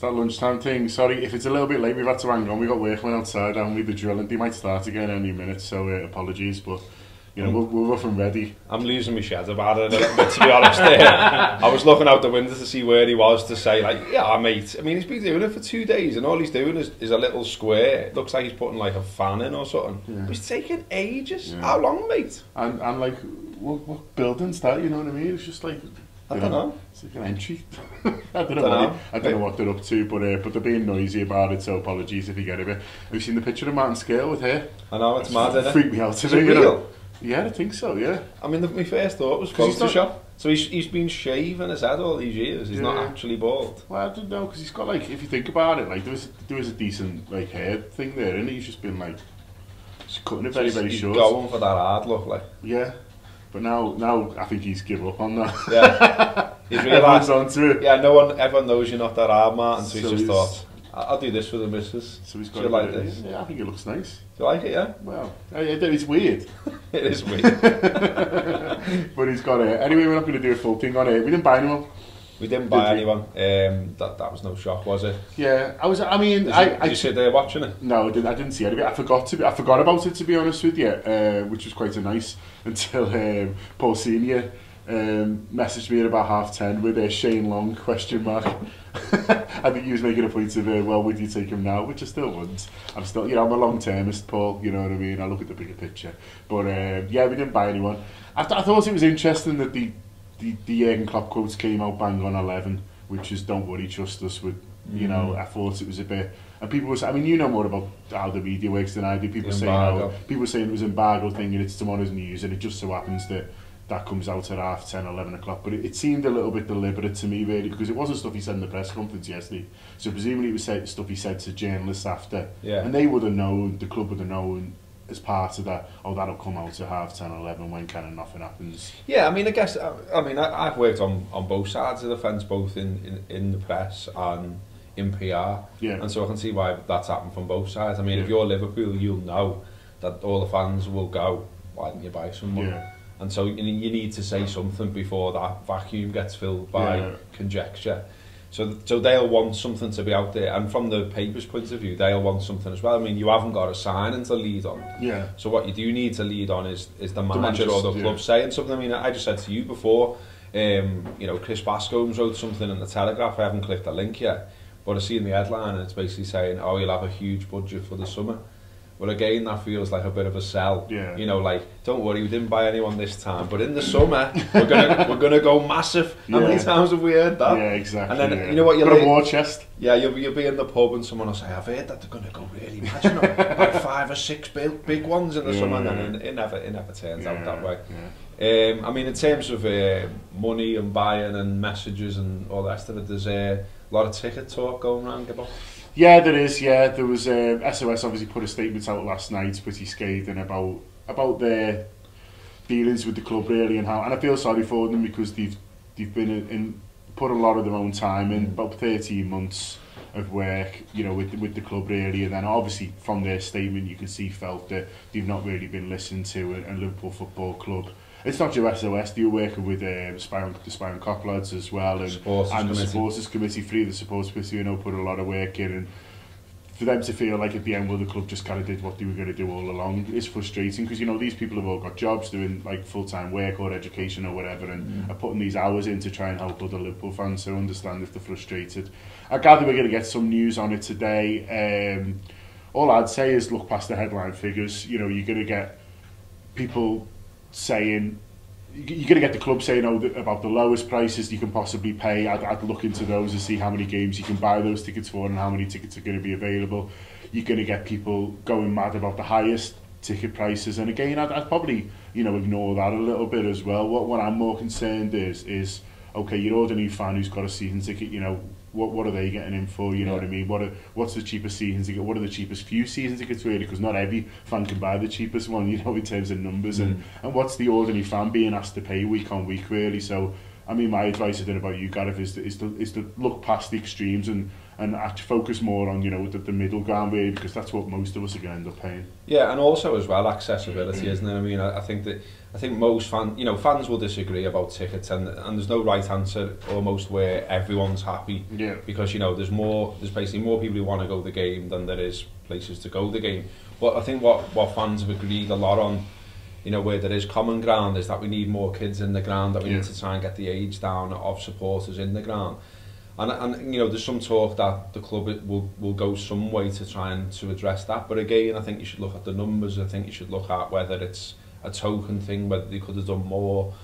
It's that lunchtime thing. Sorry, if it's a little bit late, we've had to hang on. We've got workmen outside, and we the drill, and they might start again any minute, so uh, apologies, but you know, we're, we're rough and ready. I'm losing my shit about it a little bit, to be honest. I was looking out the window to see where he was to say, like, yeah, mate. I mean, he's been doing it for two days, and all he's doing is, is a little square. It looks like he's putting like a fan in or something. Yeah. It's taking ages. Yeah. How long, mate? And, and like, what, what building's that, you know what I mean? It's just like, I don't know. It's like an entry. I don't know, what, they- I don't know what they're up to, but uh, but they're being noisy about it, so apologies if you get a bit. Have you seen the picture of Martin Skrtel with hair? I know, it's mad, isn't it? Freaked me out Is today, it you know? Yeah, I think so, yeah. I mean, the, my first thought was he's not- Photoshop. So he's, he's been shaving his head all these years. He's not actually bald. Well, I don't know, because he's got like, if you think about it, like there was there was a decent like hair thing there, and he's just been like, just cutting it very He's- very he's short. going for that hard look, like. Yeah, but now now I think he's given up on that. Yeah. he's realised. onto it. Yeah, no one, everyone knows you're not that hard, Martin. So, So he's just thought, "I- I'll do this for the missus. So he's Do got you like this? Yeah, I think it looks nice. Do you like it? Yeah. Well, it's weird, It is weird. but he's got it. Anyway, we're not going to do a full thing on it. We didn't buy anyone. We didn't buy Did anyone. Um, that that was no shock, was it? Yeah, I was. I mean, Did, I, did I you sit there watching it? No, I didn't, I didn't see any of it. I forgot to. Be, I forgot about it to be honest with you, uh, which was quite a nice until um, Paul Senior um, messaged me at about half ten with a Shane Long question mark. I think he was making a point of, uh, well, would you take him now? Which I still wouldn't. I'm still, you know, I'm a long termist, Paul. You know what I mean. I look at the bigger picture. But um, yeah, we didn't buy anyone. I, th- I thought it was interesting that the the, the Jurgen Klopp quotes came out bang on 11, which is don't worry, trust us. With, you mm. know, I thought it was a bit, and people were saying, I mean, you know more about how the media works than I do. People saying how, people saying it was embargo thing and it's tomorrow's news and it just so happens that that comes out at half 10, 11 o'clock. But it, it seemed a little bit deliberate to me, really, because it wasn't stuff he said in the press conference yesterday. So presumably it was said, stuff he said to journalists after. Yeah. And they would have known, the club would have known, as part of that, oh, that'll come out at half 10, 11 when kind of nothing happens. Yeah, I mean, I guess, I, I mean, I, I've worked on, on both sides of the fence, both in, in, in the press and in PR. Yeah. And so I can see why that's happened from both sides. I mean, if you're Liverpool, you'll know that all the fans will go, why didn't you buy someone? Yeah. And so you, you need to say something before that vacuum gets filled by Yeah. conjecture. So, so they'll want something to be out there, and from the paper's point of view, they'll want something as well. I mean, you haven't got a signing to lead on. Yeah. So what you do need to lead on is is the manager or the club yeah. saying something. I mean, I just said to you before, um, you know, Chris Bascombe wrote something in the Telegraph. I haven't clicked the link yet, but I see in the headline and it's basically saying, "Oh, you'll have a huge budget for the summer." Well, again, that feels like a bit of a sell. Yeah. You know, like, don't worry, we didn't buy anyone this time, but in the summer we're gonna we're gonna go massive. How many times have we heard that? yeah, exactly. And then, yeah. you know what, you're Got a war chest. Yeah, you'll, you'll be in the pub and someone will say, I've heard that they're to go really mad, you know, like five or six big, big ones in the Yeah, summer, and then it, it never, it never turns out that way. Yeah. Um, I mean, in terms of uh, money and buying and messages and all that stuff, there's uh, a lot of ticket talk going around. Yeah, there is. Yeah, there was um, SOS obviously put a statement out last night, pretty scathing about about their dealings with the club really and how and I feel sorry for them because they've they've been in, in put a lot of their own time in about 13 months of work you know with with the club really and then obviously from their statement you can see felt that they've not really been listened to and, and Liverpool Football Club it's not just SOS, you're working with um, Spiral, the Spion Cock lads as well and, supporters and committee. the Supporters Committee, free the Supporters Committee, you know, put a lot of work in and for them to feel like at the end, well, the club just kind of did what they were going to do all along is frustrating because, you know, these people have all got jobs doing like full-time work or education or whatever and mm. are putting these hours in to try and help other Liverpool fans, so understand if they're frustrated. I gather we're going to get some news on it today. Um, all I'd say is look past the headline figures. You know, you're going to get people saying you're going to get the club saying oh, about the lowest prices you can possibly pay. I'd, I'd look into those and see how many games you can buy those tickets for and how many tickets are going to be available. You're going to get people going mad about the highest ticket prices. And again, I'd, I'd probably you know ignore that a little bit as well. What what I'm more concerned is is okay, your ordinary fan who's got a season ticket, you know. What, what are they getting in for? You know what I mean? What are, what's the cheapest season ticket? What are the cheapest few seasons season tickets really? Because not every fan can buy the cheapest one, you know, in terms of numbers. And, mm. and what's the ordinary fan being asked to pay week on week really? So, I mean, my advice, I don't know about you, Gareth, is to, is to, is to look past the extremes and, and actually focus more on you know the, the middle ground really because that's what most of us are going to end up paying. Yeah, and also as well accessibility, isn't it? I mean, I, I think that I think most fan, you know, fans will disagree about tickets, and and there's no right answer almost where everyone's happy. Yeah. Because you know, there's more, there's basically more people who want to go to the game than there is places to go to the game. But I think what what fans have agreed a lot on, you know, where there is common ground is that we need more kids in the ground, that we Yeah. need to try and get the age down of supporters in the ground. And, and you know, there's some talk that the club will, will go some way to try and to address that. But again, I think you should look at the numbers. I think you should look at whether it's a token thing, whether they could have done more.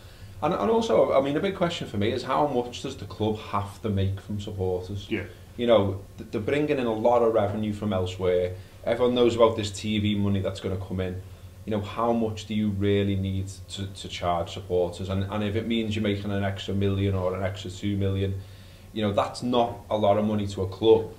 And, and also, I mean, a big question for me is how much does the club have to make from supporters? Yeah. You know, they're bringing in a lot of revenue from elsewhere. Everyone knows about this TV money that's going to come in. You know, how much do you really need to, to charge supporters? And, and if it means you're making an extra million or an extra two million, you know, that's not a lot of money to a club.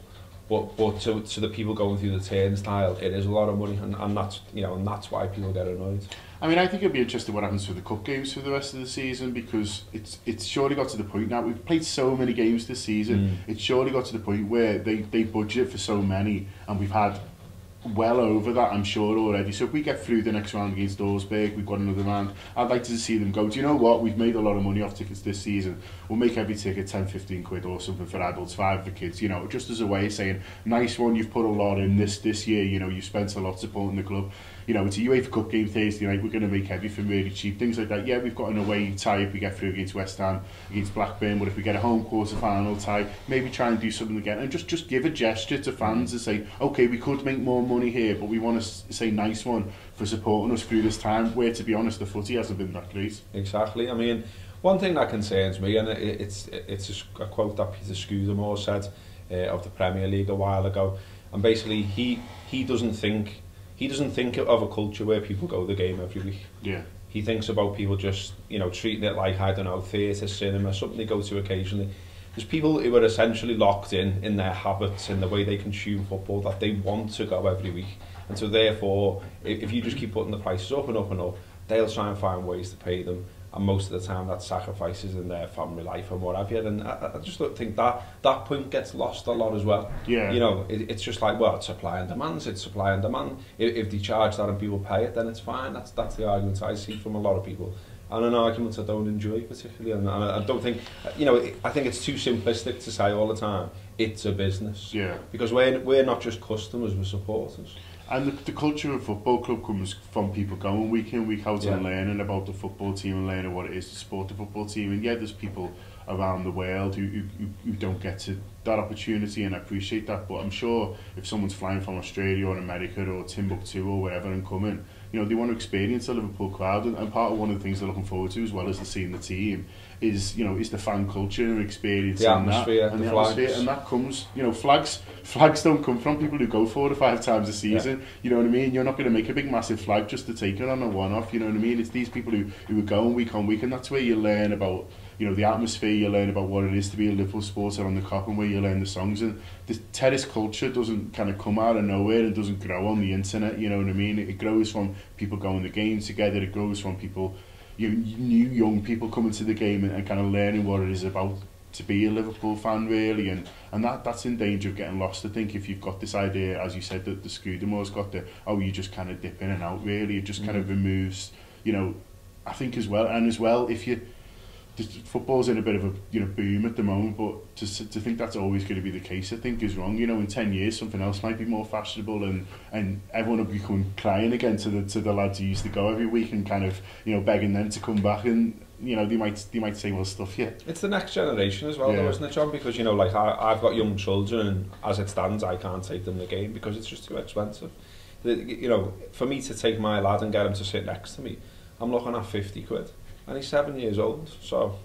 But, but to, to the people going through the turnstile, it is a lot of money, and, and that's you know, and that's why people get annoyed. I mean, I think it'd be interesting what happens with the cup games for the rest of the season because it's it's surely got to the point now. We've played so many games this season. Mm. It's surely got to the point where they they budget for so many, and we've had well over that, I'm sure already. So if we get through the next round against Augsburg, we've got another round. I'd like to see them go. Do you know what? We've made a lot of money off tickets this season. We'll make every ticket 10, 15 quid or something for adults, five for kids. You know, just as a way of saying, nice one. You've put a lot in this this year. You know, you spent a lot supporting the club. You know, it's a UEFA Cup game Thursday night. We're going to make everything really cheap. Things like that. Yeah, we've got an away tie if we get through against West Ham, against Blackburn. But if we get a home quarter final tie, maybe try and do something again and just just give a gesture to fans and say, okay, we could make more money here, but we want to say nice one for supporting us through this time, where, to be honest, the footy hasn't been that great. Exactly. I mean, one thing that concerns me, and it, it's it's a, a quote that Peter Scudamore said uh, of the Premier League a while ago, and basically he he doesn't think he doesn't think of a culture where people go to the game every week. Yeah. He thinks about people just you know treating it like I don't know theatre, cinema, something they go to occasionally. There's people who are essentially locked in in their habits, in the way they consume football, that they want to go every week. And so therefore, if, if you just keep putting the prices up and up and up, they'll try and find ways to pay them. And most of the time that sacrifices in their family life and what have you. And I, I just don't think that that point gets lost a lot as well. Yeah. You know, it, it's just like, well, it's supply and demand. It's supply and demand. If, if they charge that and people pay it, then it's fine. That's, that's the argument I see from a lot of people. And an argument I don't enjoy particularly. And, and I, I don't think, you know, I think it's too simplistic to say all the time, it's a business. Yeah. Because we're, we're not just customers, we're supporters. And the, the culture of football club comes from people going week in, week out and learning about the football team and learning what it is to support the football team. And yeah, there's people around the world who, who- who don't get to that opportunity and I appreciate that. But I'm sure if someone's flying from Australia or America or Timbuktu or wherever and coming, you know, they want to experience the Liverpool crowd. And, and part of one of the things they're looking forward to as well as the seeing the team is, you know, is the fan culture and experiencing The atmosphere, that. And the the, atmosphere. And that comes, you know, flags flags don't come from people who go four or five times a season. You know what I mean? You're not going to make a big massive flag just to take it on a one off. You know what I mean? It's these people who, who are going week on week, and that's where you learn about you know the atmosphere. You learn about what it is to be a Liverpool supporter on the Kop, and where you learn the songs. And the terrace culture doesn't kind of come out of nowhere and doesn't grow on the internet, you know what I mean? It, it grows from people going to games together, it grows from people, you new young people coming to the game and, and kind of learning what it is about to be a Liverpool fan really and and that that's in danger of getting lost I think if you've got this idea as you said that the Scudamore's got the oh you just kind of dip in and out really it just mm. kind of mm-hmm. removes you know I think as well and as well if you football's in a bit of a you know boom at the moment, but to to think that's always going to be the case, I think is wrong. You know, in 10 years, something else might be more fashionable, and and everyone will become crying again to the to the lads who used to go every week and kind of you know begging them to come back and. You know, they might they might say well stuff yeah. It's the next generation as well, yeah. though, isn't it, John? Because you know, like I, I've got young children, and as it stands, I can't take them the game because it's just too expensive. The, you know, for me to take my lad and get him to sit next to me, I'm looking at 50 quid and he's seven years old, so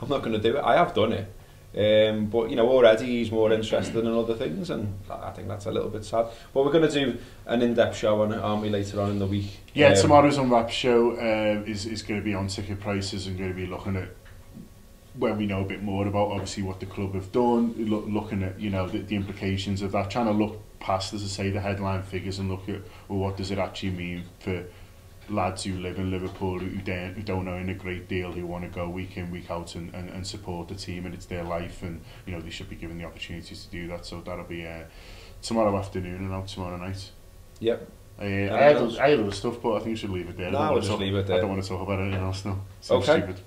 I'm not going to do it. I have done it. Um, but you know, already he's more interested in other things, and I think that's a little bit sad. But we're going to do an in-depth show on it, aren't we, later on in the week? Yeah, um, tomorrow's unwrap show uh, is is going to be on ticket prices and going to be looking at where we know a bit more about obviously what the club have done, look, looking at you know the, the implications of that, trying to look past, as I say, the headline figures and look at well, what does it actually mean for lads who live in Liverpool who don't, who don't earn a great deal who want to go week in week out and, and, and support the team and it's their life and you know they should be given the opportunities to do that so that'll be uh, tomorrow afternoon and out tomorrow night Yep. uh, I, had, I had other stuff but I think we should leave it there No, I don't we'll just talk, leave it there. I don't want to talk about anything else now so Okay. stupid